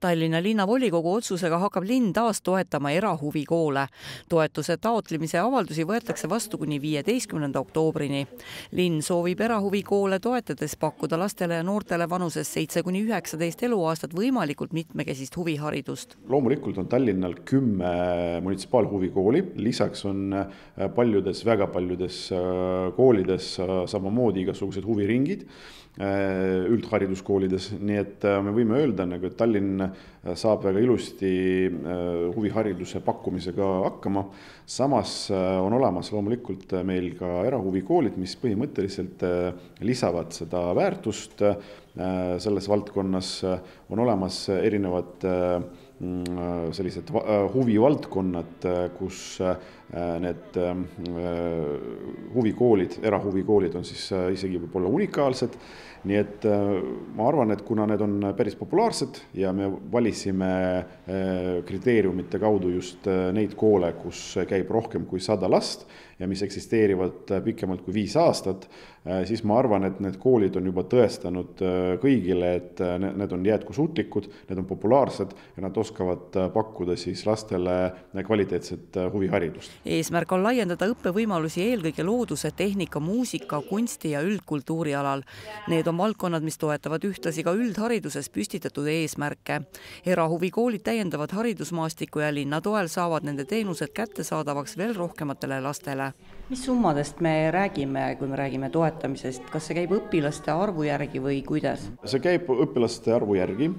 Tallinna linnavolikogu otsusega hakkab linn taas toetama erahuvikoole. toetuse taotlemise avaldusi võetakse vastu kuni viieteistkümnenda oktoobrini. linn soovib erahuvikoole toetades pakkuda lastele ja noortele vanuses seitse kuni üheksateist eluaastat võimalikult mitmekesist huviharidust. loomulikult on Tallinnal kümme munitsipaalhuvikooli, lisaks on äh, paljudes, väga paljudes äh, koolides äh, samamoodi igasugused huviringid üldhariduskoolides, nii et me võime öelda nagu, et Tallinn saab väga ilusti äh, huvihariduse pakkumisega hakkama. samas äh, on olemas loomulikult meil ka erahuvikoolid, mis põhimõtteliselt äh, lisavad seda väärtust selles valdkonnas, on olemas erinevad sellised huvivaldkonnad, kus need huvikoolid, erahuvikoolid on siis isegi võib-olla unikaalsed. Nii et äh, ma arvan, et kuna need on päris populaarsed ja me valisime äh, kriteeriumite kaudu just äh, neid koole, kus käib rohkem kui sada last ja mis eksisteerivad pikemalt kui viis aastat, siis ma arvan, et need koolid on juba tõestanud kõigile, et need on jätkusuutlikud, need on populaarsed ja nad oskavad pakkuda siis lastele kvaliteetset huviharidust. eesmärk on laiendada õppevõimalusi eelkõige looduse, tehnika, muusika, kunsti ja üldkultuuri alal. Need on valdkonnad, mis toetavad ühtlasi ka üldhariduses püstitatud eesmärke. erahuvikoolid täiendavad haridusmaastikku ja linna toel saavad nende teenused kättesaadavaks veel rohkematele lastele. Mis summadest me räägime, kui me räägime toetamisest, kas see käib õpilaste arvu järgi või kuidas? see käib õpilaste arvu järgi,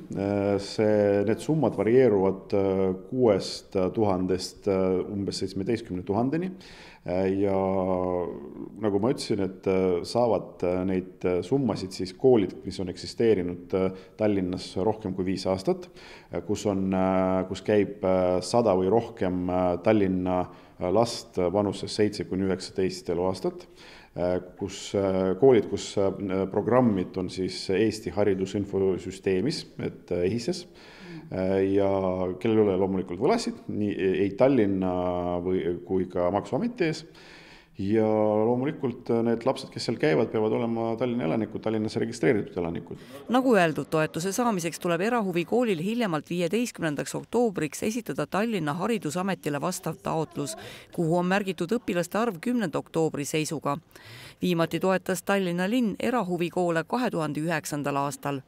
see, need summad varieeruvad kuuest tuhandest umbes seitsmeteistkümne tuhandeni. Ja nagu ma ütlesin, et äh, saavad äh, neid äh, summasid siis koolid, mis on eksisteerinud Tallinnas rohkem kui viis aastat, kus on, kus käib sada või rohkem Tallinna last vanuses seitse kuni üheksateist eluaastat kus koolid, kus programmid on siis Eesti Haridusinfosüsteemis, et EHIS-es ja kellel ei ole loomulikult võlasid, nii ei Tallinna või, kui ka Maksuameti ees ja loomulikult äh, need lapsed, kes seal käivad, peavad olema Tallinna elanikud, Tallinnasse registreeritud elanikud. nagu öeldud, toetuse saamiseks tuleb erahuvikoolil hiljemalt viieteistkümnendaks oktoobriks esitada Tallinna Haridusametile vastav taotlus, kuhu on märgitud õpilaste arv kümnenda oktoobri seisuga. viimati toetas Tallinna linn erahuvikoole kahe tuhande üheksandal aastal